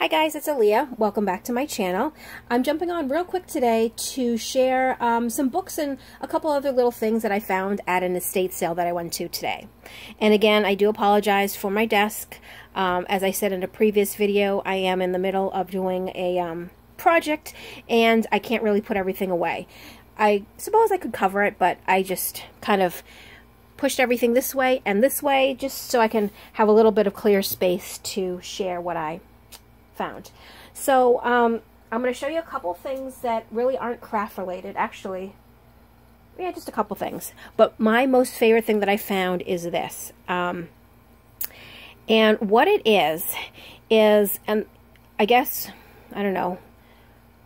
Hi guys, it's Alia. Welcome back to my channel. I'm jumping on real quick today to share um, some books and a couple other little things that I found at an estate sale that I went to today. And again, I do apologize for my desk. Um, as I said in a previous video, I am in the middle of doing a um, project and I can't really put everything away. I suppose I could cover it, but I just kind of pushed everything this way and this way just so I can have a little bit of clear space to share what I found. So um, I'm going to show you a couple things that really aren't craft related. Actually, yeah, just a couple things. But my most favorite thing that I found is this. Um, and what it is, is, and I guess, I don't know,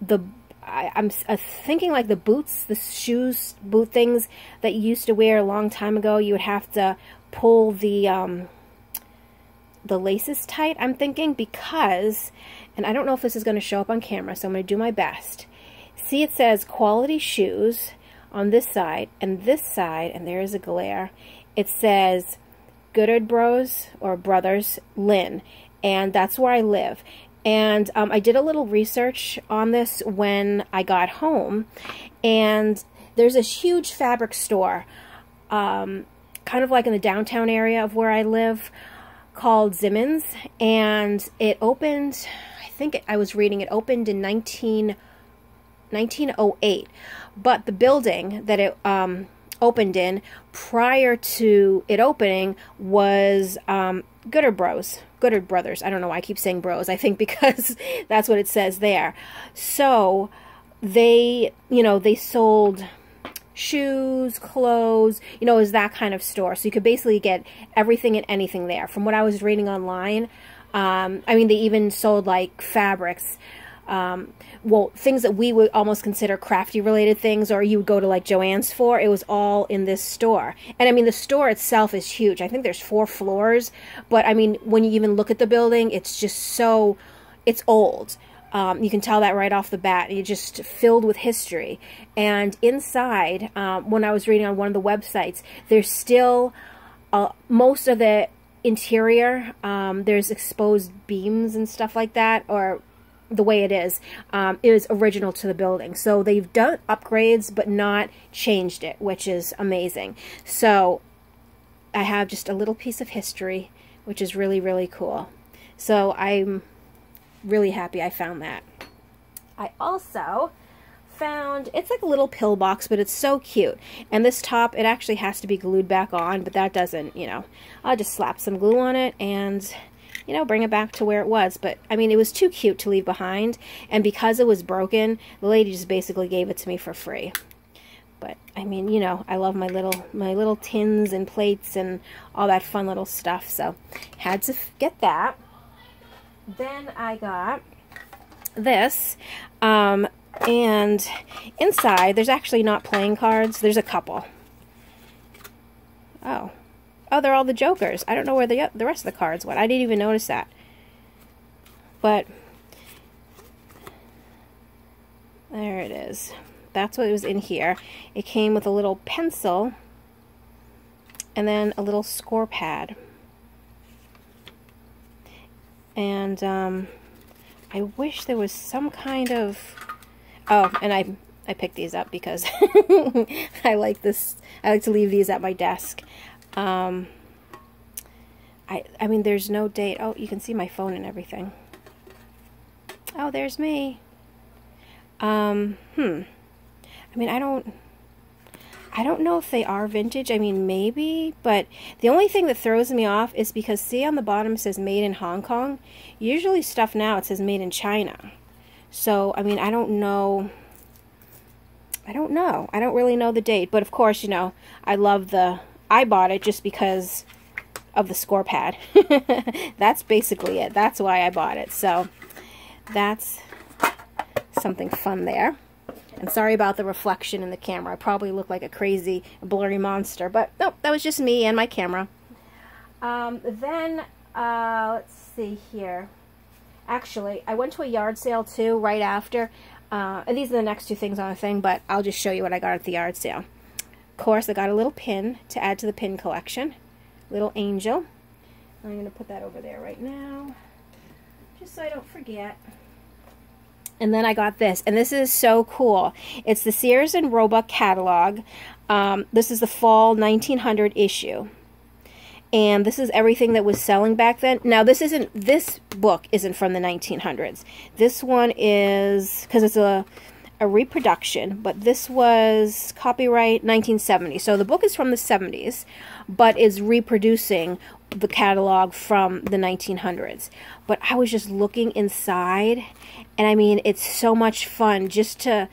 the I, am uh, thinking like the boots, the shoes, boot things that you used to wear a long time ago. You would have to pull the um, the laces tight, I'm thinking, because, and I don't know if this is going to show up on camera, so I'm going to do my best. See, it says quality shoes on this side, and this side, and there is a glare, it says Goddard Bros, or Brothers, Lynn, and that's where I live. And um, I did a little research on this when I got home, and there's this huge fabric store, um, kind of like in the downtown area of where I live, called Zimman's, and it opened, I think I was reading, it opened in 19, 1908. But the building that it um, opened in prior to it opening was um, Goddard Bros. Goddard Brothers. I don't know why I keep saying bros. I think because that's what it says there. So they, you know, they sold shoes, clothes, you know, is that kind of store. So you could basically get everything and anything there. From what I was reading online, um, I mean, they even sold like fabrics. Um, well, things that we would almost consider crafty related things, or you would go to like Joann's for, it was all in this store. And I mean, the store itself is huge. I think there's four floors, but I mean, when you even look at the building, it's just so, it's old. Um, you can tell that right off the bat. It's just filled with history. And inside, um, when I was reading on one of the websites, there's still uh, most of the interior. Um, there's exposed beams and stuff like that, or the way it is, um, is original to the building. So they've done upgrades, but not changed it, which is amazing. So I have just a little piece of history, which is really, really cool. So I'm really happy I found that. I also found, it's like a little pill box, but it's so cute. And this top, it actually has to be glued back on, but that doesn't, you know. I'll just slap some glue on it and, you know, bring it back to where it was. But, I mean, it was too cute to leave behind. And because it was broken, the lady just basically gave it to me for free. But, I mean, you know, I love my little, my little tins and plates and all that fun little stuff. So, had to get that. Then I got this. Um, and inside, there's actually not playing cards. There's a couple. Oh. Oh, they're all the jokers. I don't know where the, the rest of the cards went. I didn't even notice that. But, there it is. That's what was in here. It came with a little pencil and then a little score pad. And um, I wish there was some kind of... Oh, and I I picked these up because I like this. I like to leave these at my desk. Um, I I mean, there's no date. Oh, you can see my phone and everything. Oh, there's me. Um, hmm. I mean, I don't. I don't know if they are vintage. I mean, maybe, but the only thing that throws me off is because see on the bottom says made in Hong Kong. Usually stuff now it says made in China. So, I mean, I don't know. I don't know. I don't really know the date, but of course, you know, I love the I bought it just because of the score pad. that's basically it. That's why I bought it. So, that's something fun there. And sorry about the reflection in the camera. I probably look like a crazy blurry monster, but no, that was just me and my camera. Um, then, uh, let's see here. Actually, I went to a yard sale too right after. Uh, and these are the next two things on the thing, but I'll just show you what I got at the yard sale. Of course, I got a little pin to add to the pin collection. Little angel. I'm going to put that over there right now. just so I don't forget. And then I got this, and this is so cool. It's the Sears and Roebuck catalog. Um, this is the fall 1900 issue. And this is everything that was selling back then. Now, this isn't, this book isn't from the 1900s. This one is, because it's a, a reproduction, but this was copyright 1970. So the book is from the 70s, but is reproducing the catalog from the 1900s. But I was just looking inside, and I mean, it's so much fun just to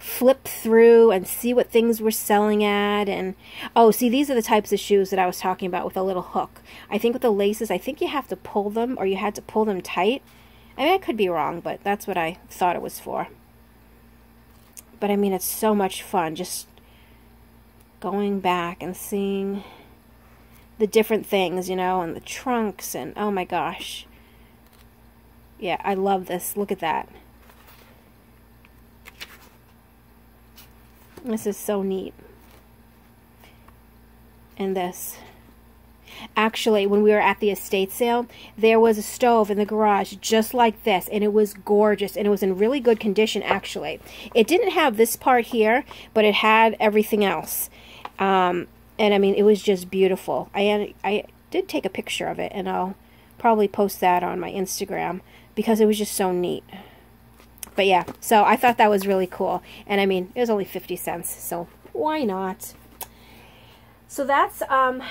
flip through and see what things were selling at and oh see these are the types of shoes that I was talking about with a little hook I think with the laces I think you have to pull them or you had to pull them tight I mean I could be wrong but that's what I thought it was for but I mean it's so much fun just going back and seeing the different things you know and the trunks and oh my gosh yeah I love this look at that This is so neat. And this. Actually, when we were at the estate sale, there was a stove in the garage just like this, and it was gorgeous, and it was in really good condition, actually. It didn't have this part here, but it had everything else. Um, and, I mean, it was just beautiful. I, had, I did take a picture of it, and I'll probably post that on my Instagram because it was just so neat. But yeah, so I thought that was really cool. And I mean, it was only 50 cents, so why not? So that's, um,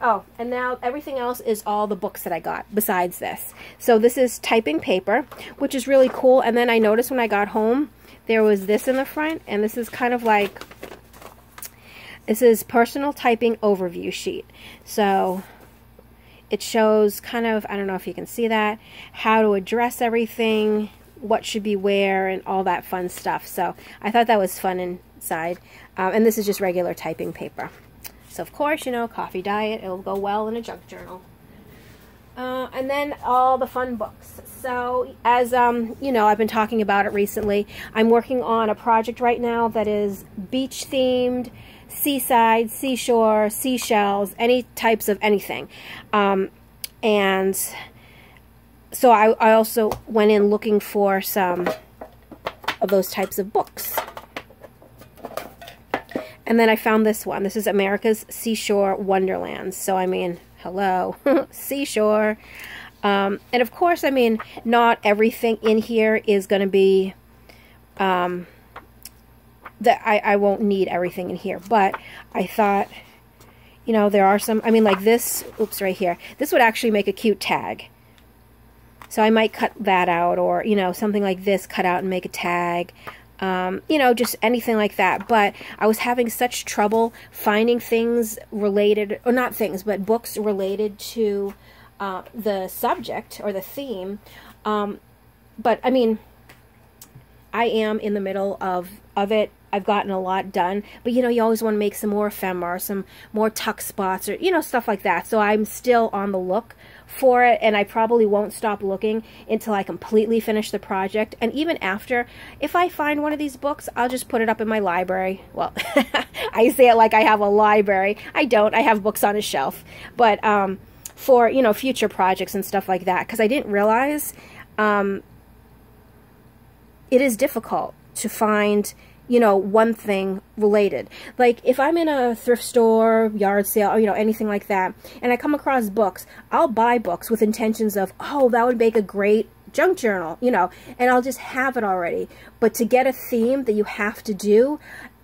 oh, and now everything else is all the books that I got besides this. So this is typing paper, which is really cool. And then I noticed when I got home, there was this in the front, and this is kind of like, this is personal typing overview sheet. So it shows kind of, I don't know if you can see that, how to address everything, what should be where and all that fun stuff. So I thought that was fun inside. Um, and this is just regular typing paper. So of course, you know, coffee diet, it'll go well in a junk journal. Uh, and then all the fun books. So as, um, you know, I've been talking about it recently, I'm working on a project right now that is beach themed, seaside, seashore, seashells, any types of anything. Um, and so I, I also went in looking for some of those types of books. And then I found this one. This is America's Seashore Wonderlands. So, I mean, hello, seashore. Um, and of course, I mean, not everything in here is going to be, um, that I, I won't need everything in here. But I thought, you know, there are some, I mean, like this, oops, right here. This would actually make a cute tag. So I might cut that out or, you know, something like this, cut out and make a tag. Um, you know, just anything like that. But I was having such trouble finding things related, or not things, but books related to uh, the subject or the theme. Um, but I mean, I am in the middle of of it. I've gotten a lot done, but you know, you always want to make some more ephemera, some more tuck spots, or you know, stuff like that. So I'm still on the look for it and I probably won't stop looking until I completely finish the project. And even after, if I find one of these books, I'll just put it up in my library. Well, I say it like I have a library. I don't. I have books on a shelf. But um, for, you know, future projects and stuff like that, because I didn't realize um, it is difficult to find you know, one thing related. Like if I'm in a thrift store, yard sale, or, you know, anything like that, and I come across books, I'll buy books with intentions of, oh, that would make a great junk journal, you know, and I'll just have it already. But to get a theme that you have to do,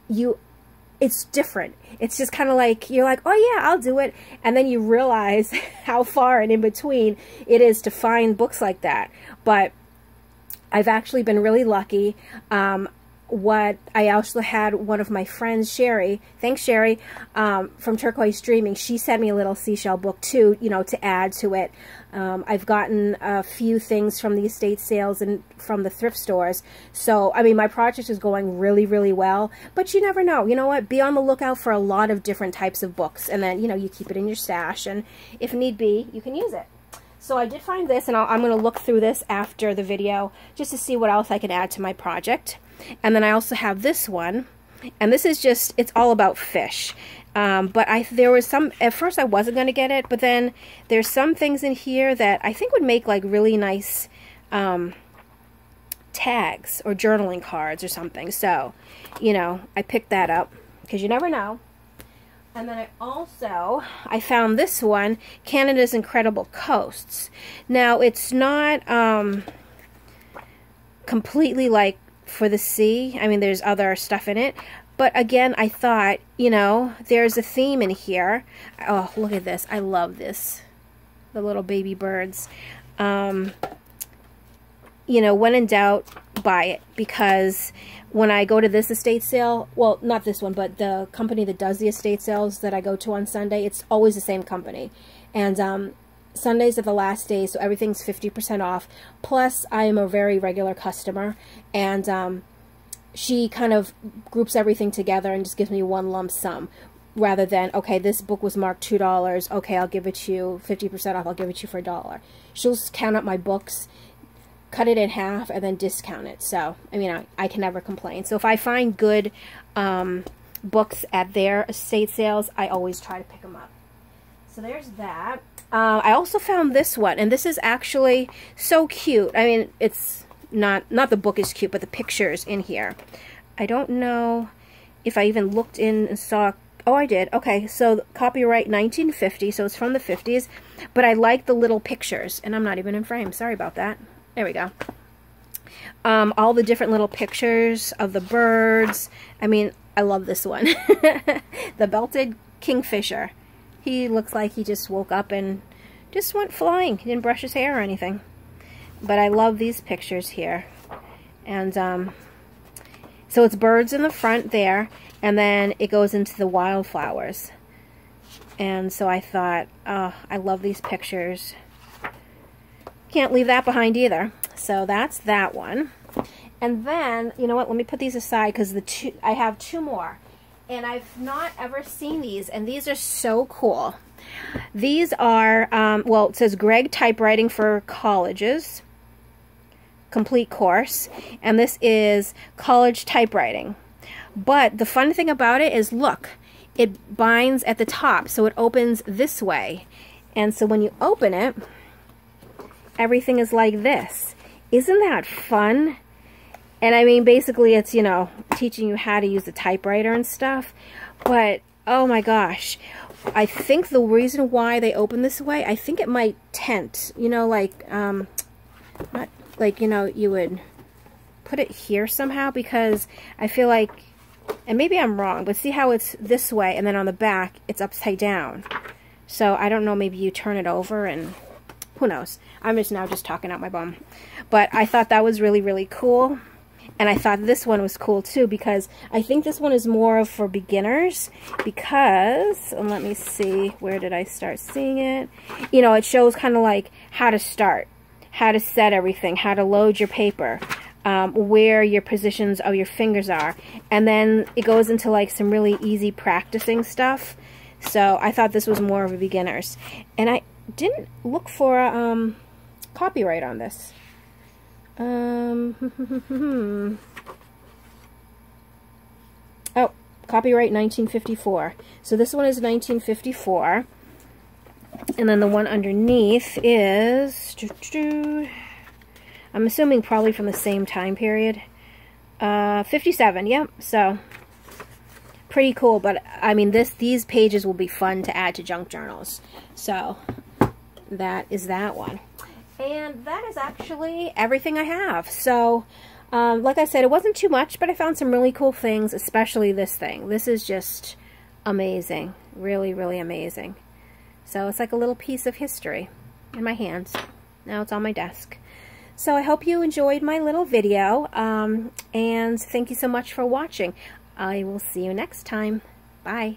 you it's different. It's just kind of like, you're like, oh yeah, I'll do it. And then you realize how far and in between it is to find books like that. But I've actually been really lucky. Um, what I also had one of my friends, Sherry, thanks Sherry, um, from Turquoise Dreaming, she sent me a little seashell book too, you know, to add to it. Um, I've gotten a few things from the estate sales and from the thrift stores. So, I mean, my project is going really, really well. But you never know. You know what? Be on the lookout for a lot of different types of books. And then, you know, you keep it in your stash. And if need be, you can use it. So I did find this, and i am going to look through this after the video just to see what else I can add to my project. And then I also have this one. And this is just, it's all about fish. Um, but I there was some, at first I wasn't going to get it, but then there's some things in here that I think would make like really nice um, tags or journaling cards or something. So, you know, I picked that up because you never know. And then I also, I found this one, Canada's Incredible Coasts. Now, it's not um, completely like for the sea. I mean, there's other stuff in it. But again, I thought, you know, there's a theme in here. Oh, look at this. I love this. The little baby birds. Um, you know, when in doubt, buy it because when I go to this estate sale, well, not this one, but the company that does the estate sales that I go to on Sunday, it's always the same company. And um, Sundays are the last day, so everything's 50% off. Plus, I am a very regular customer, and um, she kind of groups everything together and just gives me one lump sum rather than, okay, this book was marked $2, okay, I'll give it to you 50% off, I'll give it to you for a dollar. She'll count up my books cut it in half and then discount it. So, I mean, I, I can never complain. So if I find good um, books at their estate sales, I always try to pick them up. So there's that. Uh, I also found this one, and this is actually so cute. I mean, it's not, not the book is cute, but the pictures in here. I don't know if I even looked in and saw Oh, I did. Okay, so copyright 1950, so it's from the 50s. But I like the little pictures, and I'm not even in frame. Sorry about that. There we go. Um, all the different little pictures of the birds. I mean, I love this one. the belted kingfisher. He looks like he just woke up and just went flying. He didn't brush his hair or anything. But I love these pictures here. And um, so it's birds in the front there. And then it goes into the wildflowers. And so I thought, oh, I love these pictures. Can't leave that behind either. So that's that one. And then, you know what, let me put these aside because the two I have two more. And I've not ever seen these, and these are so cool. These are, um, well, it says Gregg Typewriting for Colleges, complete course. And this is college typewriting. But the fun thing about it is, look, it binds at the top, so it opens this way. And so when you open it, everything is like this. Isn't that fun? And I mean, basically it's, you know, teaching you how to use the typewriter and stuff. But, oh my gosh. I think the reason why they open this way, I think it might tent. You know, like, um, not, like, you know, you would put it here somehow because I feel like, and maybe I'm wrong, but see how it's this way and then on the back it's upside down. So I don't know, maybe you turn it over and who knows? I'm just now just talking out my bum. But I thought that was really, really cool. And I thought this one was cool too because I think this one is more of for beginners because, let me see, where did I start seeing it? You know, it shows kind of like how to start, how to set everything, how to load your paper, um, where your positions of your fingers are. And then it goes into like some really easy practicing stuff. So I thought this was more of a beginners. And I didn't look for um, copyright on this. Um, oh, copyright 1954. So this one is 1954. And then the one underneath is, I'm assuming probably from the same time period. Uh, 57, yep. So, pretty cool. But, I mean, this these pages will be fun to add to junk journals. So, that is that one. And that is actually everything I have. So, um, like I said, it wasn't too much, but I found some really cool things, especially this thing. This is just amazing. Really, really amazing. So it's like a little piece of history in my hands. Now it's on my desk. So I hope you enjoyed my little video, um, and thank you so much for watching. I will see you next time. Bye.